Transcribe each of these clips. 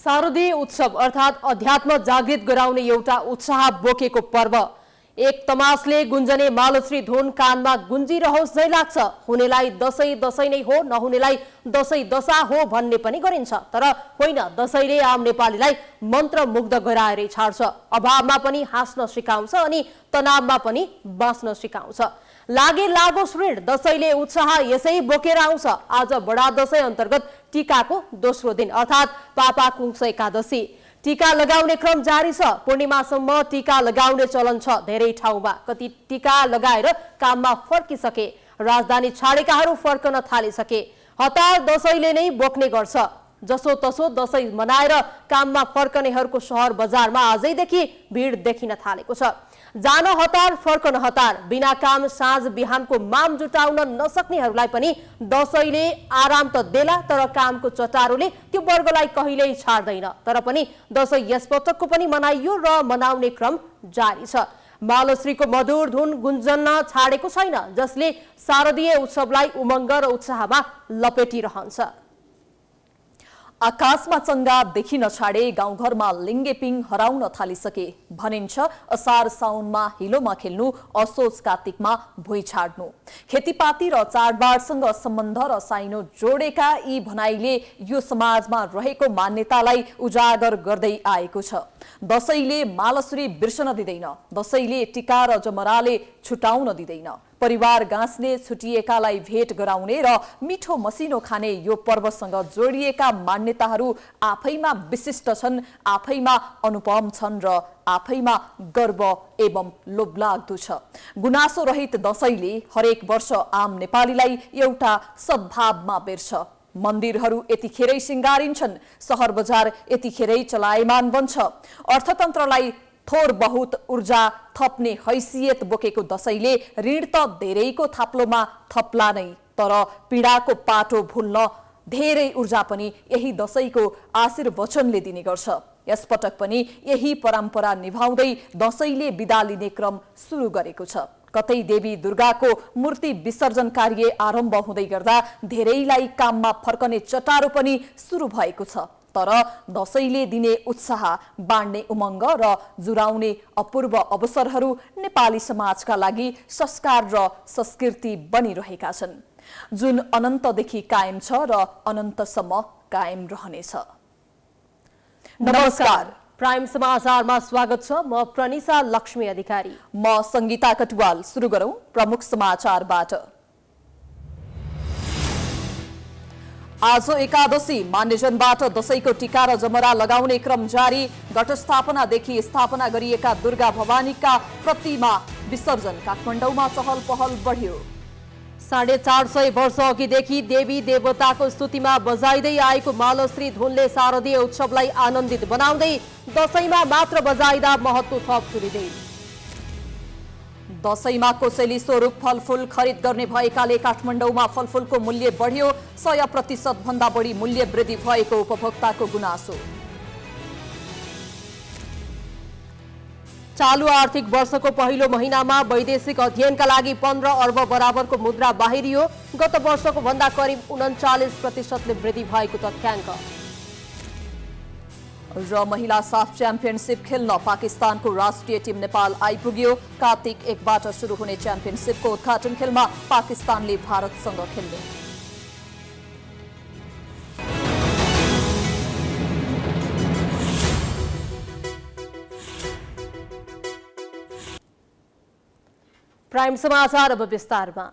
शारदीय उत्सव अर्थात् अध्यात्म जागृत गराउने एउटा उत्साह बोकेको पर्व। एक तमासले गुन्जने मालश्री धुन कानमा गुन्जिरहोस् झै लाग्छ। हुनेलाई दसैँ दसैँ नै हो नहुनेलाई दसैँ दशा हो भन्ने पनि गरिन्छ। तर होइन दसैँले आम नेपालीलाई मन्त्रमुग्ध गराएरै छाड्छ। अभावमा पनि हाँस्न सिकाउँछ अनि तनावमा पनि बाँच्न सिकाउँछ। लागे लागोस् ऋण दसैँले उत्साह यसै बोकेर आउँछ। आज बडा दसैँ अन्तर्गत टिकाको दोस्रो दिन अर्थात् पापा कुङ्स एकादशी। टिका लगाउने क्रम जारी छ। पूर्णिमासम्म टिका लगाउने चलन छ। धेरै ठाउँमा कति टिका लगाएर काममा फर्किसके। राजधानी छाडेकाहरू फर्कन थालिसके। हतार दसैँले नै बोक्ने गर्छ। जसो तसो दसैँ मनाएर काममा फर्कनेहरूको सहर बजारमा आजैदेखि भिड देखिन थालेको छ। जान हतार फर्कन हतार। बिना काम साँझ बिहानको माम जुटाउन नसक्नेहरूलाई पनि दसैँले आराम त देला तर कामको चटारोले त्यो वर्गलाई कहिल्यै छाड्दैन। तर पनि दसैँ यस पटकको पनि मनाइयो र मनाउने क्रम जारी छ। मालश्रीको मधुर धुन गुन्जन्न छाडेको छैन जसले शारदीय उत्सवलाई उमङ्ग र उत्साहमा लपेटिरहन्छ। आकाशमा चङ्गा देखिन छाडे गाउँघरमा लिङ्गेपिङ हराउन थालिसके। भनिन्छ असार साउनमा हिलोमा खेल्नु असोज कार्तिकमा भुइँ छाड्नु। खेतीपाती र चाडबाडसँग सम्बन्ध र साइनो जोडेका यी भनाइले यो समाजमा रहेको मान्यतालाई उजागर गर्दै आएको छ। दसैँले मालसुरी बिर्सन दिँदैन दसैँले टिका र जमराले छुटाउन दिँदैन परिवार गाँच्ने छुटिएकालाई भेट गराउने र मिठो मसिनो खाने यो पर्वसँग जोडिएका मान्यताहरू आफैमा विशिष्ट छन् आफैमा अनुपम छन् र आफैमा गर्व एवं लोभलाग्दो छ गुनासो रहित दसैँले हरेक वर्ष आम नेपालीलाई एउटा सद्भावमा बेर्छ मन्दिरहरू यतिखेरै सिङ्गारिन्छन् सहर बजार यतिखेरै चलायमान बन्छ। अर्थतन्त्रलाई थोर बहुत ऊर्जा थप्ने हैसियत बोकेको दसैँले ऋण त धेरैको थाप्लोमा थप्ला नै तर पीडाको पाटो भुल्न धेरै ऊर्जा पनि यही दसैँको आशीर्वचनले दिने गर्छ। यसपटक पनि यही परम्परा निभाउँदै दसैँले बिदा लिने क्रम सुरु गरेको छ। कतै देवी दुर्गाको मूर्ति विसर्जन कार्य आरम्भ हुँदै गर्दा धेरैलाई काममा फर्कने चटारो पनि सुरु भएको छ। तर दसैँले दिने उत्साह बाँड्ने उमङ्ग र जुराउने अपूर्व अवसरहरू नेपाली समाजका लागि संस्कार र संस्कृति बनिरहेका छन्। जुन अनन्तदेखि कायम छ र अनन्तसम्म कायम रहनेछ। नमस्कार। प्राइम समाचारमा स्वागत छ। म प्रनिसा लक्ष्मी अधिकारी। म सङ्गीता कटुवाल। सुरु गरौं प्रमुख समाचारबाट। आज एकादशी। मान्यजनबाट दशैंको टिका र जमरा लगाउने क्रम जारी। घटस्थापनादेखि स्थापना गरिएका दुर्गा भवानीका प्रतिमा विसर्जन। काठमाडौँमा चहल पहल बढ्यो। साढे चार सय वर्ष अघिदेखि देवी देवताको स्तुतिमा बजाइँदै आएको मालश्री धुनले शारदीय उत्सवलाई आनन्दित बनाउँदै दसैँमा मात्र बजाइदा महत्व थप चुरिँदै। दसैँमा कोसेली स्वरूप फलफुल खरिद गर्ने भएकाले काठमाडौँमा फलफुलको मूल्य बढ्यो सय प्रतिशत भन्दा बढी मूल्य वृद्धि भएको उपभोक्ताको गुनासो। चालु आर्थिक वर्षको पहिलो महिनामा वैदेशिक अध्ययनका लागि पन्ध्र अर्ब बराबरको मुद्रा बाहिरियो। गत वर्षको भन्दा करिब उन्चालिस प्रतिशतले वृद्धि भएको तथ्याङ्क। र महिला साफ च्याम्पियनसिप खेल्न पाकिस्तानको राष्ट्रिय टिम नेपाल आइपुग्यो। कार्तिक एकबाट सुरु हुने च्याम्पियनसिपको उद्घाटन खेलमा पाकिस्तानले भारतसँग खेल्ने प्राइम समाचार अब विस्तारमा।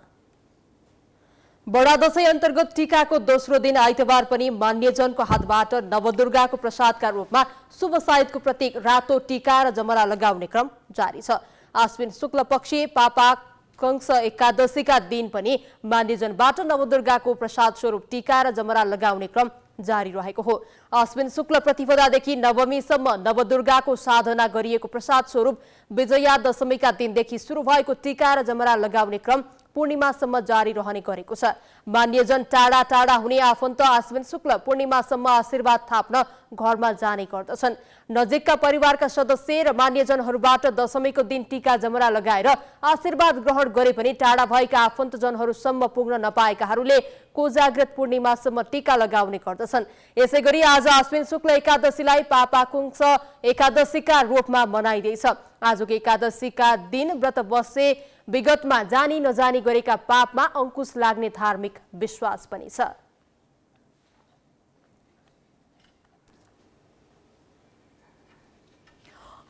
बडा दशैं अन्तर्गत टिकाको दोस्रो दिन आइतबार पनि मान्यजनको हातबाट नवदुर्गाको प्रसादका रूपमा शुभ साहितको प्रतीक रातो टिका र जमरा लगाउने क्रम जारी छ। आश्विन शुक्ल पक्षी पापा कंस एकादशीका दिन पनि मान्यजनबाट नवदुर्गाको प्रसाद स्वरूप टिका र जमरा लगाउने क्रम जारी रहेको हो। आश्विन शुक्ल प्रतिपदादेखि नवमीसम्म नवदुर्गाको साधना गरिएको प्रसाद स्वरूप विजया दशमीका दिनदेखि सुरु भएको टिका र जमरा लगाउने क्रम पूर्णिमासम्म जारी रहने गरेको छ। मान्यजन टाढा टाढा हुने आफन्त आश्विन शुक्ल पूर्णिमासम्म आशीर्वाद थाप्न घरमा जाने गर्दछन्। नजिकका परिवारका सदस्य र मान्यजनहरूबाट दशमीको दिन टिका जमरा लगाएर आशीर्वाद ग्रहण गरे पनि टाढा भएका आफन्तजनहरूसम्म पुग्न नपाएकाहरूले कोजाग्रत पूर्णिमासम्म टिका लगाउने गर्दछन्। यसै गरी आज आश्विन शुक्ल एकादशीलाई पापाकुंश एकादशीका रूपमा मनाइँदैछ। आजको एकादशीका दिन व्रत बसे विगतमा जानी नजानी गरेका पापमा अंकुश लाग्ने धार्मिक विश्वास पनि छ।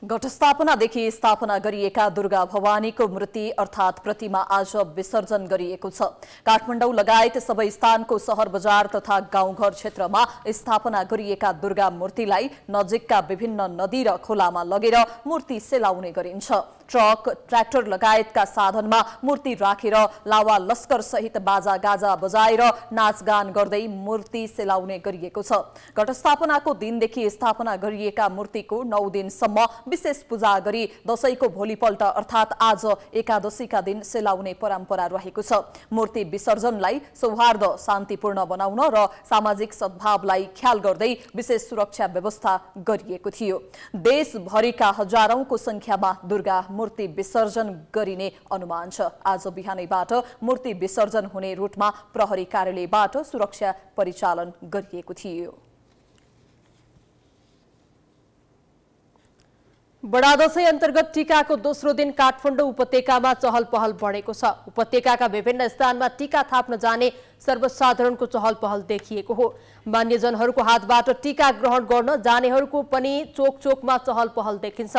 घटस्थापनादेखि स्थापना गरिएका दुर्गा भवानीको मूर्ति अर्थात् प्रतिमा आज विसर्जन गरिएको छ। काठमाडौँ लगायत सबै स्थानको सहर बजार तथा गाउँघर क्षेत्रमा स्थापना गरिएका दुर्गा मूर्तिलाई नजिकका विभिन्न नदी र खोलामा लगेर मूर्ति सेलाउने गरिन्छ। ट्रक ट्र्याक्टर लगायतका साधनमा मूर्ति राखेर लावा लस्कर सहित बाजा गाजा बजाएर नाचगान गर्दै मूर्ति सेलाउने गरिएको छ। घटस्थापनाको दिनदेखि स्थापना गरिएका मूर्तिको नौ दिनसम्म विशेष पूजा गरी दशैंको भोलिपल्ट अर्थात् आज एकादशीका दिन सेलाउने परम्परा रहेको छ। मूर्ति विसर्जनलाई सौहार्द शान्तिपूर्ण बनाउन र सामाजिक सद्भावलाई ख्याल गर्दै विशेष सुरक्षा व्यवस्था गरिएको थियो। देशभरिका हजारौंको संख्यामा दुर्गा मूर्ति विसर्जन गरिने अनुमान छ। आज बिहानैबाट मूर्ति विसर्जन हुने रूटमा प्रहरी कार्यालयबाट सुरक्षा परिचालन गरिएको थियो। बडा दशैं अन्तर्गत टिकाको दोस्रो दिन काठमाडौँ उपत्यकामा चहल पहल बढेको छ। उपत्यकाका विभिन्न स्थानमा टिका थाप्न जाने सर्वसाधारणको चहल पहल देखिएको हो। मान्यजनहरूको हातबाट टिका ग्रहण गर्न जानेहरूको पनि चोक चोकमा चहल पहल देखिन्छ।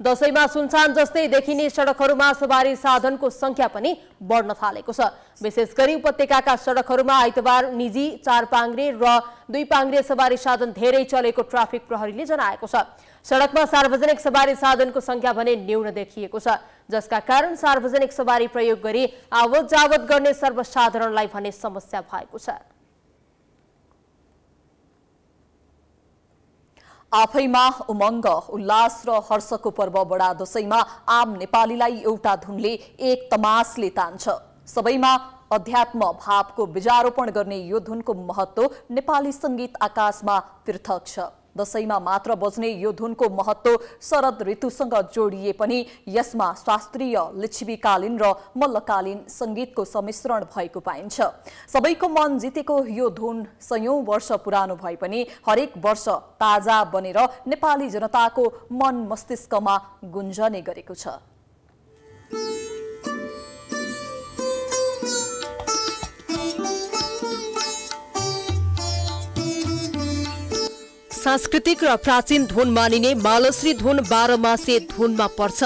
दशैंमा सुनसान जस्तै देखिने सडकहरूमा सवारी साधनको संख्या पनि बढ्न थालेको छ। विशेष गरी उपत्यकाका सडकहरूमा आइतबार निजी चार पाङ्ग्रे र दुई पाङ्ग्रे सवारी साधन धेरै चलेको ट्राफिक प्रहरीले जनाएको छ। सडकमा सार्वजनिक सवारी साधनको संख्या भने न्यून देखिएको छ जसका कारण सार्वजनिक सवारी प्रयोग गरी आवत जावत गर्ने सर्वसाधारणलाई भने समस्या भएको छ। आफैमा उमङ्ग उल्लास र हर्षको पर्व बडा दशैंमा आम नेपालीलाई एउटा धुनले एक तमासले तान्छ। सबैमा अध्यात्म भावको बिजारोपण गर्ने यो धुनको महत्व नेपाली सङ्गीत आकाशमा पृथक छ। दशैंमा मात्र बज्ने यो धुनको महत्व शरद ऋतुसँग जोडिए पनि यसमा शास्त्रीय लिच्छवीकालीन र मल्लकालीन सङ्गीतको सम्मिश्रण भएको पाइन्छ। सबैको मन जितेको यो धुन सयौं वर्ष पुरानो भए पनि हरेक वर्ष ताजा बनेर नेपाली जनताको मन मस्तिष्कमा गुन्जने गरेको छ। सांस्कृतिक र प्राचीन धुन मानिने मालश्री धुन बाह्र मासे धुनमा पर्छ।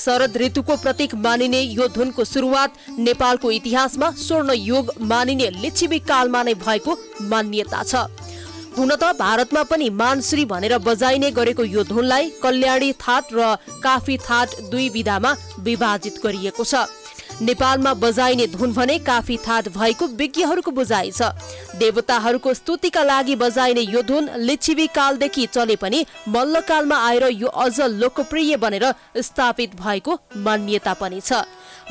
शरद ऋतुको प्रतीक मानिने यो धुनको सुरुवात नेपालको इतिहासमा स्वर्ण युग मानिने लिच्छिबी कालमा नै भएको मान्यता छ। हुन त भारतमा पनि मानश्री भनेर बजाइने गरेको यो धुनलाई कल्याणी थाट र काफी थाट दुई विधामा विभाजित गरिएको छ। नेपालमा बजाइने धुन भने काफी थाट भएको विज्ञहरूको बुझाइ छ। देवताहरूको स्तुतिका लागि बजाइने यो धुन लिच्छिवी कालदेखि चले पनि मल्लकालमा आएर यो अझ लोकप्रिय बनेर स्थापित भएको मान्यता पनि छ।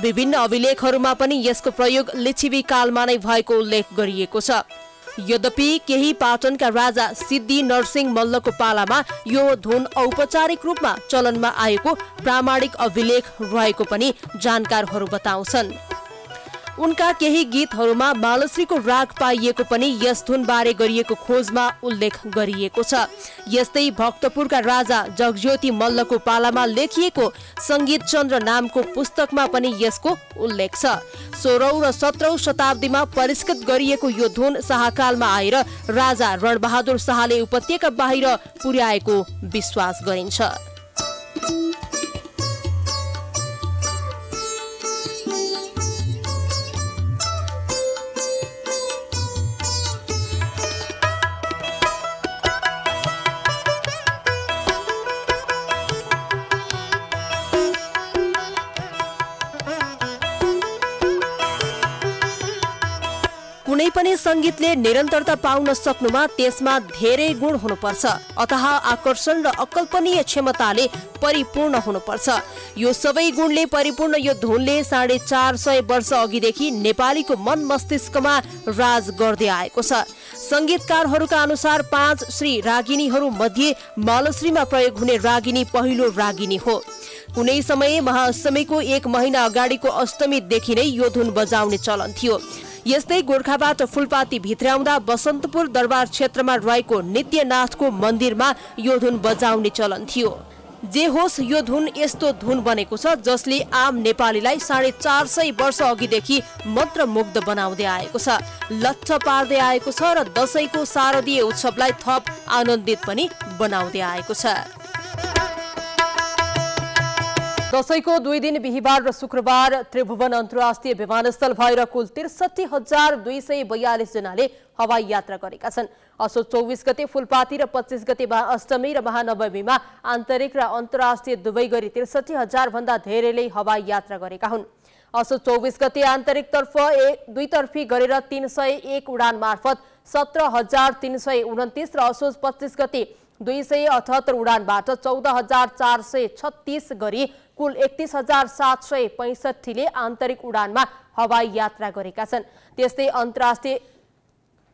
विभिन्न अभिलेखहरूमा पनि यसको प्रयोग लिच्छिवी कालमा नै भएको उल्लेख गरिएको छ। यद्यपि केही पाटनका राजा सिद्धि नरसिंह मल्लको पालामा यो धुन औपचारिक रूपमा चलनमा आएको प्रामाणिक अभिलेख रहेको पनि जानकारहरू बताउँछन्। उनका केही गीतहरूमा मालश्रीको राग पाइएको पनि यस धुनबारे गरिएको खोजमा उल्लेख गरिएको छ। यस्तै भक्तपुरका राजा जगज्योति मल्लको पालामा लेखिएको सङ्गीत चन्द्र नामको पुस्तकमा पनि यसको उल्लेख छ। सोह्रौँ र सत्रौँ शताब्दीमा परिष्कृत गरिएको यो धुन शाहकालमा आएर राजा रणबहादुर शाहले उपत्यका बाहिर पुर्याएको विश्वास गरिन्छ। पनि सङ्गीतले निरन्तरता पाउन सक्नुमा त्यसमा धेरै गुण हुनुपर्छ। अतः आकर्षण र अकल्पनीय क्षमताले परिपूर्ण हुनुपर्छ। यो सबै गुणले परिपूर्ण यो धुनले साढे चार सय वर्ष अघिदेखि नेपालीको मन मस्तिष्कमा राज गर्दै आएको छ। सङ्गीतकारहरूका अनुसार पाँच श्री रागिनीहरू मध्ये मालश्रीमा प्रयोग हुने रागिनी पहिलो रागिनी हो। कुनै समय महाअष्टमीको एक महिना अगाडिको अष्टमीदेखि नै यो धुन बजाउने चलन थियो। यस्तै गोर्खाबाट फुलपाती भित्राउँदा बसन्तपुर दरबार क्षेत्रमा रहेको नित्यनाथको मन्दिरमा यो धुन बजाउने चलन थियो। जे होस् यो धुन यस्तो धुन बनेको छ जसले आम नेपालीलाई साढे चार सय वर्ष अघिदेखि मन्त्रमुग्ध बनाउँदै आएको छ। लट्ठ पार्दै आएको छ र दसैँको शारदीय उत्सवलाई थप आनन्दित पनि बनाउँदै आएको छ। दसैँको दुई दिन बिहिबार र शुक्रबार त्रिभुवन अन्तर्राष्ट्रिय विमानस्थल भएर कुल त्रिसठी हजार दुई सय बयालिस जनाले हवाई यात्रा गरेका छन्। असो चौबिस गते फुलपाती र पच्चिस गते अष्टमी र महानवमीमा आन्तरिक र अन्तर्राष्ट्रिय दुवै गरी त्रिसठी हजार भन्दा धेरैले हवाई यात्रा गरेका हुन्। असो चौबिस गते आन्तरिकतर्फ एक दुईतर्फी गरेर तिन सय एक उडान मार्फत सत्र हजार तिन सय उन्तिस र असोज पच्चिस गते दुई सय अठहत्तर उडानबाट चौध हजार चार सय छत्तिस गरी कुल एकतिस हजार सात सय पैँसठीले आन्तरिक उडानमा हवाई यात्रा गरेका छन्। त्यस्तै अन्तर्राष्ट्रिय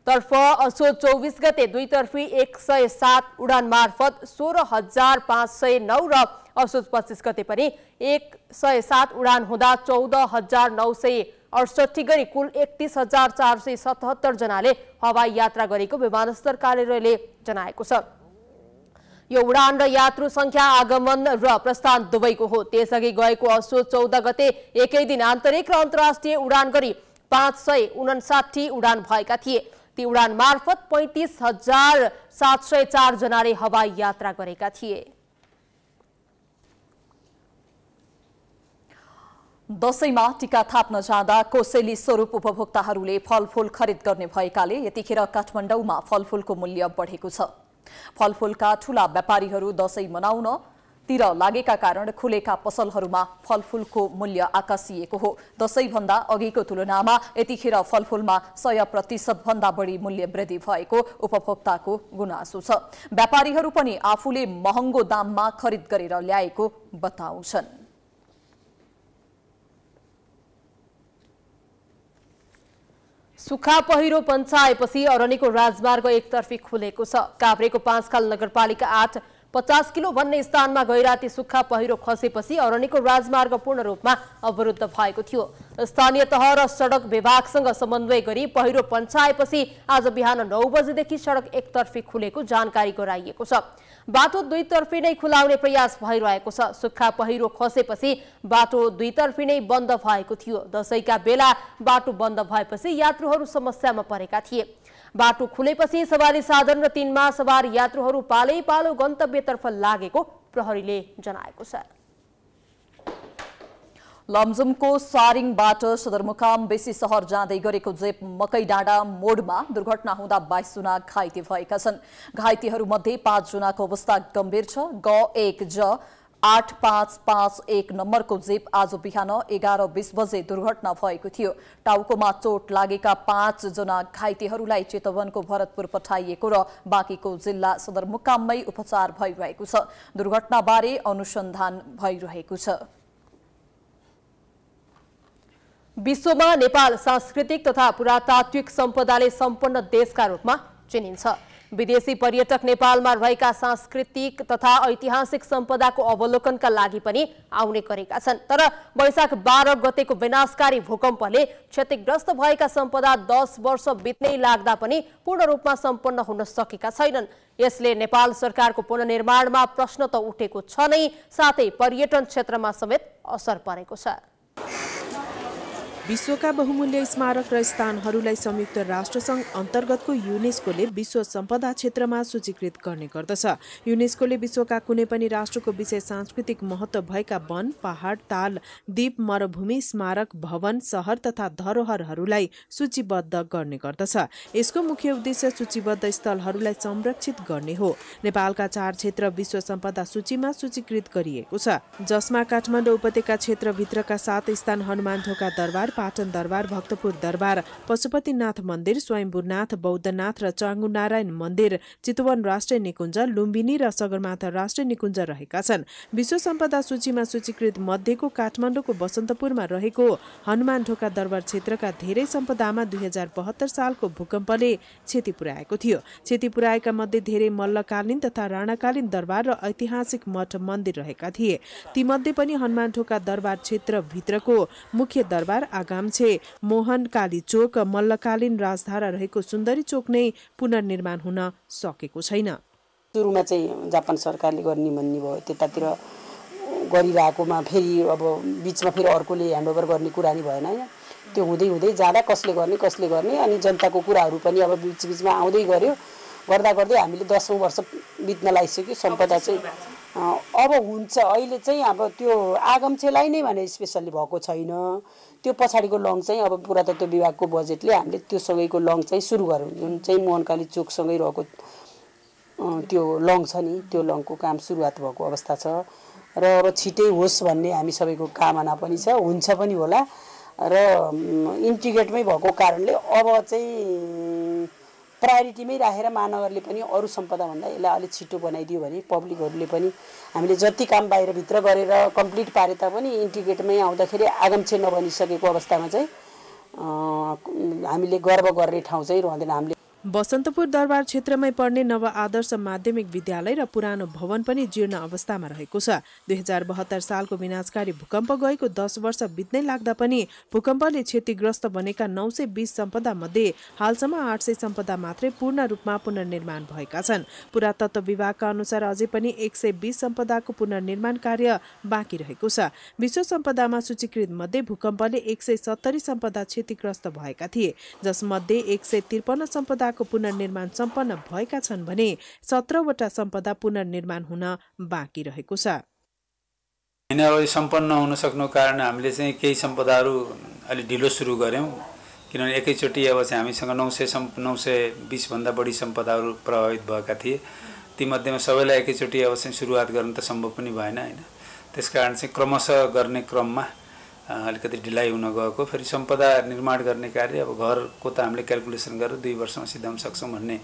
तर्फ असो चौबिस गते दुईतर्फी एक सय सात उडान मार्फत सोह्र हजार पाँच सय नौ र असोज पच्चिस गते पनि एक सय सात उडान हुँदा चौध हजार नौ सय अडसठी गरी कुल एकतिस हजार चार सय सतहत्तर जनाले हवाई यात्रा गरेको विमानस्थल कार्यालयले जनाएको छ। यो उडान र यात्रु संख्या आगमन र प्रस्थान दुवैको हो। त्यसअघि गएको असो चौध गते एकै दिन आन्तरिक र अन्तर्राष्ट्रिय उडान गरी पाँच सय उनासाठी उडान भएका थिए। ती उडान मार्फत पैँतिस हजार सात सय चार जनाले हवाई यात्रा गरेका थिए। दसैँमा टिका थाप्न जाँदा कोसेली स्वरूप उपभोक्ताहरूले फलफूल खरिद गर्ने भएकाले यतिखेर काठमाडौँमा फलफूलको मूल्य बढेको छ। फलफूलका ठूला व्यापारीहरू दसैँ मनाउन तिर लागेका कारण खुलेका पसलहरूमा फलफूलको मूल्य आकाशिएको हो। दसैँभन्दा अघिको तुलनामा यतिखेर फलफूलमा सय प्रतिशत भन्दा बढी मूल्य वृद्धि भएको उपभोक्ताको गुनासो छ। व्यापारीहरू पनि आफूले महँगो दाममा खरिद गरेर ल्याएको बताउँछन्। सुक्खा पहिरो पञ्चाएपछि अरनीको राजमार्ग एकतर्फी खुलेको छ। काभ्रेको पाँचखाल नगरपालिका आठ पचास किलो भन्ने स्थानमा गैराती सुक्खा पहिरो खसेपछि अरण्यको राजमार्ग पूर्ण रूपमा अवरुद्ध भएको थियो। स्थानीय तह र सडक विभागसँग समन्वय गरी पहिरो पन्छाएपछि आज बिहान नौ बजेदेखि सडक एकतर्फी खुलेको जानकारी गराइएको छ। बाटो दुईतर्फी नै खुलाउने प्रयास भइरहेको छ। सुक्खा पहिरो खसेपछि बाटो दुईतर्फी नै बन्द भएको थियो। दसैँका बेला बाटो बन्द भएपछि यात्रुहरू समस्यामा परेका थिए। बाटो खुलेपछि सवारी साधन र तिनमा सवार यात्रुहरू पालै पालो गन्तव्यतर्फ लागेको प्रहरीले जनाएको छ। लमजुमको सारिङबाट सदरमुकाम बेसी सहर जाँदै गरेको जेप मकै डाँडा मोडमा दुर्घटना हुँदा बाइसजना घाइते भएका छन्। घाइतेहरूमध्ये पाँचजनाको अवस्था गम्भीर छ। ग एक ज आठ पाँच पाँच एक नम्बरको जीप आज बिहान एघार बिस बजे दुर्घटना भएको थियो। टाउकोमा चोट लागेका पाँचजना घाइतेहरूलाई चितवनको भरतपुर पठाइएको र बाँकीको जिल्ला सदरमुकाममै उपचार भइरहेको छ। दुर्घटनाबारे अनुसन्धान भइरहेको छ। विश्वमा नेपाल सांस्कृतिक तथा पुरातात्विक सम्पदाले सम्पन्न देशका रूपमा चिनिन्छ। विदेशी पर्यटक नेपालमा रहेका सांस्कृतिक तथा ऐतिहासिक सम्पदाको अवलोकनका लागि पनि आउने गरेका छन्। तर वैशाख बाह्र गतेको विनाशकारी भूकम्पले क्षतिग्रस्त भएका सम्पदा दस वर्ष बित्नै लाग्दा पनि पूर्ण रूपमा सम्पन्न हुन सकेका छैनन्। यसले नेपाल सरकारको पुननिर्माणमा प्रश्न त उठेको छ नै साथै पर्यटन क्षेत्रमा समेत असर परेको छ। विश्वका बहुमूल्य स्मारक र स्थानहरूलाई संयुक्त राष्ट्रसङ्घ अन्तर्गतको युनेस्कोले विश्व सम्पदा क्षेत्रमा सूचीकृत गर्ने गर्दछ। युनेस्कोले विश्वका कुनै पनि राष्ट्रको विषय सांस्कृतिक महत्त्व भएका वन पहाड ताल द्वीप मरुभूमि स्मारक भवन सहर तथा धरोहरहरूलाई सूचीबद्ध गर्ने गर्दछ। यसको मुख्य उद्देश्य सूचीबद्ध स्थलहरूलाई संरक्षित गर्ने हो। नेपालका चार क्षेत्र विश्व सम्पदा सूचीमा सूचीकृत गरिएको छ। जसमा काठमाडौँ उपत्यका क्षेत्रभित्रका सात स्थान हनुमान ढोका दरबार पाटन दरबार भक्तपुर दरबार पशुपतिनाथ मन्दिर स्वयम्भूनाथ बौद्धनाथ र चाङ्गु नारायण मन्दिर चितवन राष्ट्रिय निकुञ्ज लुम्बिनी र सगरमाथा राष्ट्रिय निकुञ्ज रहेका छन्। विश्व सम्पदा सूचीमा सूचीकृत मध्येको काठमाडौँको बसन्तपुरमा रहेको हनुमान ढोका दरबार क्षेत्रका धेरै सम्पदामा दुई हजार बहत्तर सालको भूकम्पले क्षति पुर्याएको थियो। क्षति पुर्याएका मध्ये धेरै मल्लकालीन तथा राणाकालीन दरबार र ऐतिहासिक मठ मन्दिर रहेका थिए। तीमध्ये पनि हनुमान ढोका दरबार क्षेत्रभित्रको मुख्य दरबार आगामछे मोहन काली चोक मल्लकालीन राजधारा रहेको सुन्दरी चोक नै पुनर्निर्माण हुन सकेको छैन। सुरुमा चाहिँ जापान सरकारले गर्ने भन्ने भयो। त्यतातिर गरिरहेकोमा फेरि अब बिचमा फेरि अर्कोले ह्यान्डओभर गर्ने कुरा नि भएन होइन। त्यो हुँदै हुँदै जाँदा कसले गर्ने कसले गर्ने अनि जनताको कुराहरू पनि अब बिच बिचमा आउँदै गऱ्यो। गर्दा गर्दै हामीले दसौँ वर्ष बित्न लागिसक्यो सम्पदा चाहिँ। अब हुन्छ अहिले चाहिँ अब त्यो आगमछेलाई नै भने स्पेसल्ली भएको छैन। त्यो पछाडिको लङ चाहिँ अब पुरातत्व विभागको बजेटले हामीले त्यो सँगैको लङ चाहिँ सुरु गऱ्यौँ जुन चाहिँ मोहनकाली चोकसँगै रहेको त्यो लङ छ नि त्यो लङको काम सुरुवात भएको अवस्था छ। र अब छिटै होस् भन्ने हामी सबैको कामना पनि छ हुन्छ पनि होला। र इन्टिग्रेटमै भएको कारणले अब चाहिँ प्रायोरिटीमै राखेर महानगरले पनि अरू सम्पदाभन्दा यसलाई अलिक छिटो बनाइदियो भने पब्लिकहरूले पनि हामीले जति काम बाहिरभित्र गरेर कम्प्लिट पारे तापनि इन्टिग्रेटमै आउँदाखेरि आगमक्षे नबनिसकेको अवस्थामा चाहिँ हामीले गर्व गर्ने ठाउँ चाहिँ रहँदैन। हामीले बसन्तपुर दरबार क्षेत्रमै पर्ने नव आदर्श माध्यमिक विद्यालय र पुरानो भवन पनि जीर्ण अवस्थामा रहेको छ। दुई हजार बहत्तर सालको विनाशकारी भूकम्प गएको दस वर्ष बित्नै लाग्दा पनि भूकम्पले क्षतिग्रस्त बनेका नौ सय बिस सम्पदा मध्ये हालसम्म आठ सय सम्पदा मात्रै पूर्ण रूपमा पुनर्निर्माण भएका छन्। पुरातत्व विभागका अनुसार अझै पनि एक सय बिस सम्पदाको पुनर्निर्माण कार्य बाँकी रहेको छ। विश्व सम्पदामा सूचीकृत मध्ये भूकम्पले एक सय सत्तरी सम्पदा क्षतिग्रस्त भएका थिए। जसमध्ये एक सय त्रिपन्न सम्पदा सम्पदाको पुनर्निर्माण सम्पन्न भएका छन् भने सत्रवटा सम्पदा पुनर्निर्माण हुन बाँकी रहेको छ। अब सम्पन्न हुन सक्नु कारण हामीले चाहिँ केही सम्पदाहरू अलिक ढिलो सुरु गऱ्यौँ। किनभने एकैचोटि अब चाहिँ हामीसँग नौ सय सम् नौ सय बिसभन्दा बढी सम्पदाहरू प्रभावित भएका थिए। तीमध्येमा सबैलाई एकैचोटि अब चाहिँ सुरुवात गर्नु त सम्भव पनि भएन होइन। त्यस कारण चाहिँ क्रमशः गर्ने क्रममा अलिकति ढिलाइ हुन गएको। फेरि सम्पदा निर्माण गर्ने कार्य अब घरको त हामीले क्यालकुलेसन गरेर दुई वर्षमा सिद्धाउन सक्छौँ भन्ने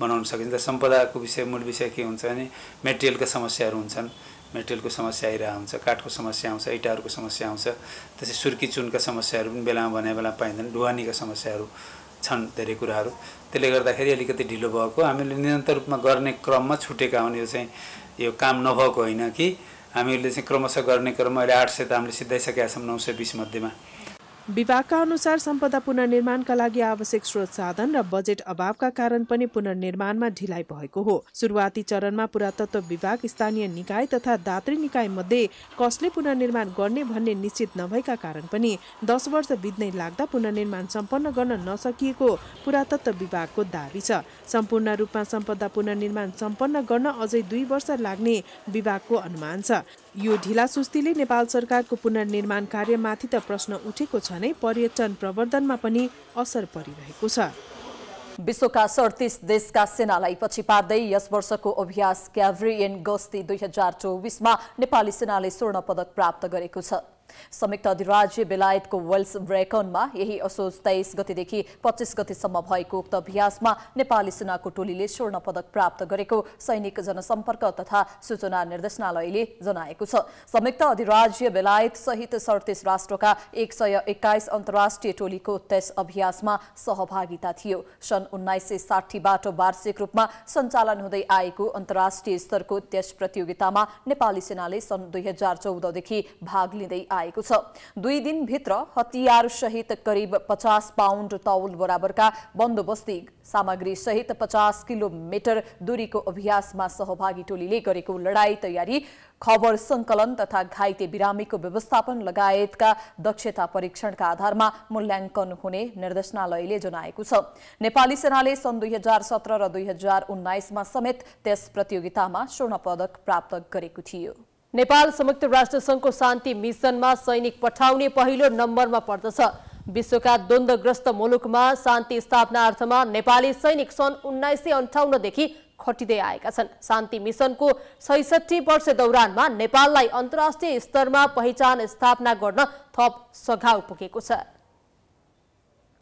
बनाउन सकिन्छ। सम्पदाको विषय मूल विषय के हुन्छ भने मेटेरियलका समस्याहरू हुन्छन्। मेटेरियलको समस्या आइरहेको हुन्छ काठको समस्या आउँछ इँटाहरूको समस्या आउँछ। त्यसै सुर्की चुनका समस्याहरू पनि बेलामा भने बेला पाइँदैन। ढुवानीका समस्याहरू छन् धेरै कुराहरू। त्यसले गर्दाखेरि अलिकति ढिलो भएको। हामीले निरन्तर रूपमा गर्ने क्रममा छुटेका हुन्। यो चाहिँ यो काम नभएको होइन कि हामीहरूले चाहिँ क्रमशः गर्ने क्रममा अहिले आठ सय त हामीले सिद्धाइसकेका छौँ नौ सय बिस मध्येमा। विभागका अनुसार सम्पदा पुनर्निर्माणका लागि आवश्यक स्रोत साधन र बजेट अभावका कारण पनि पुनर्निर्माणमा ढिलाइ भएको हो। सुरुवाती चरणमा पुरातत्व विभाग स्थानीय निकाय तथा दात्री निकाय मध्ये कसले पुनर्निर्माण गर्ने भन्ने निश्चित नभएका कारण पनि दस वर्ष बित्नै लाग्दा पुनर्निर्माण सम्पन्न गर्न नसकिएको पुरातत्व विभागको दावी छ। सम्पूर्ण रूपमा सम्पदा पुनर्निर्माण सम्पन्न गर्न अझै दुई वर्ष लाग्ने विभागको अनुमान छ। यो ढिला सुस्तीले नेपाल सरकारको पुनर्निर्माण कार्यमाथि त प्रश्न उठेको छ नै पर्यटन प्रवर्धनमा पनि असर परिरहेको छ। विश्वका सडतिस देशका सेनालाई पछि पार्दै यस वर्षको अभ्यास क्याभ्रियन गस्ती दुई हजार चौबिसमा नेपाली सेनाले स्वर्ण पदक प्राप्त गरेको छ। संयुक्त अधिराज्य बेलायतको वेल्स ब्रेकनमा यही असोज तेइस गतिदेखि पच्चिस गतिसम्म भएको उक्त अभ्यासमा नेपाली सेनाको टोलीले स्वर्ण पदक प्राप्त गरेको सैनिक जनसम्पर्क तथा सूचना निर्देशनालयले जनाएको छ। संयुक्त अधिराज्य बेलायत सहित सडतिस राष्ट्रका एक सय एक्काइस अन्तर्राष्ट्रिय टोलीको त्यस अभ्यासमा सहभागिता थियो। सन् उन्नाइस सय साठीबाट वार्षिक रूपमा सञ्चालन हुँदै आएको अन्तर्राष्ट्रिय स्तरको त्यस प्रतियोगितामा नेपाली सेनाले सन् दुई हजार चौधदेखि भाग लिँदै आएको छ। दुई दिनभित्र हतियार सहित करिब पचास पाउन्ड तौल बराबरका बन्दोबस्ती सामग्री सहित पचास किलोमिटर दूरीको अभ्यासमा सहभागी टोलीले गरेको लडाई तयारी खबर सङ्कलन तथा घाइते बिरामीको व्यवस्थापन लगायतका दक्षता परीक्षणका आधारमा मूल्याङ्कन हुने निर्देशनालयले जनाएको छ। नेपाली सेनाले सन् दुई हजार सत्र र दुई हजार उन्नाइसमा समेत त्यस प्रतियोगितामा स्वर्ण पदक प्राप्त गरेको थियो। नेपाल संयुक्त राष्ट्र सङ्घको शान्ति मिसनमा सैनिक पठाउने पहिलो नम्बरमा पर्दछ। विश्वका द्वन्द्वग्रस्त मुलुकमा शान्ति स्थापनार्थमा नेपाली सैनिक सन् उन्नाइस सय अन्ठाउन्नदेखि खटिँदै आएका छन्। शान्ति मिसनको छैसठी वर्ष दौरानमा नेपाललाई अन्तर्राष्ट्रिय स्तरमा पहिचान स्थापना गर्न थप सघाउ पुगेको छ।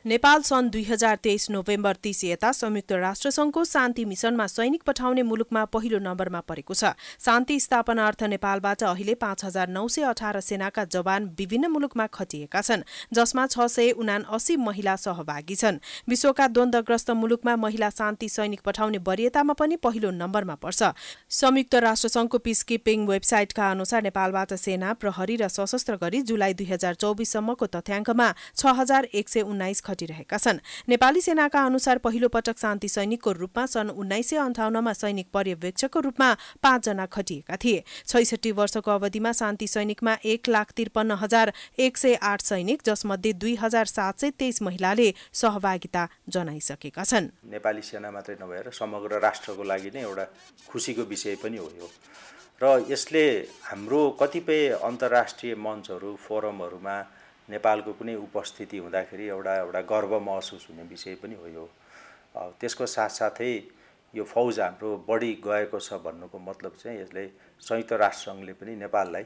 नेपाल सन् दुई हजार तेइस नोभेम्बर तीस यता संयुक्त राष्ट्रसङ्घको शान्ति मिसनमा सैनिक पठाउने मुलुकमा पहिलो नम्बरमा परेको छ। शान्ति स्थापनार्थ नेपालबाट अहिले पाँच हजार नौ सय अठार सेनाका जवान विभिन्न मुलुकमा खटिएका छन् जसमा छ सय उना अस्सी महिला सहभागी छन्। विश्वका द्वन्द्वग्रस्त मुलुकमा महिला शान्ति सैनिक पठाउने वरियतामा पनि पहिलो नम्बरमा पर्छ। संयुक्त राष्ट्रसङ्घको पिस किपिङ वेबसाइटका अनुसार नेपालबाट सेना प्रहरी र सशस्त्र गरी जुलाई दुई हजार चौबिससम्मको तथ्याङ्कमा छ हजार एक सय उन्नाइस खटिरहेका छन्। नेपाली सेनाका अनुसार पहिलो पटक शान्ति सैनिकको रूपमा सन् उन्नाइस सय अन्ठाउन्नमा सैनिक पर्यवेक्षकको रूपमा पाँचजना खटिएका थिए। छैसठी वर्षको अवधिमा शान्ति सैनिकमा एक लाख त्रिपन्न हजार एक सय आठ सैनिक जसमध्ये दुई हजार सात सय तेइस महिलाले सहभागिता जनाइसकेका छन्। नेपाली सेना मात्रै नभएर समग्र राष्ट्रको लागि नै एउटा खुसीको विषय पनि हो यो। र यसले हाम्रो कतिपय अन्तर्राष्ट्रिय मञ्चहरू फोरमहरूमा नेपालको कुनै उपस्थिति हुँदाखेरि एउटा एउटा गर्व महसुस हुने विषय पनि हो यो। त्यसको साथसाथै यो फौज हाम्रो बढी गएको छ भन्नुको मतलब चाहिँ यसले संयुक्त राष्ट्रसङ्घले पनि नेपाललाई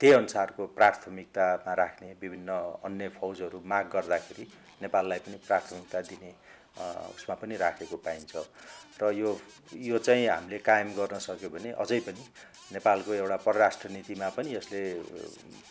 त्यही अनुसारको प्राथमिकतामा राख्ने विभिन्न अन्य फौजहरू माग गर्दाखेरि नेपाललाई पनि प्राथमिकता दिने उसमा पनि राखेको पाइन्छ। र यो यो चाहिँ हामीले कायम गर्न सक्यो भने अझै पनि नेपालको एउटा परराष्ट्र नीतिमा पनि यसले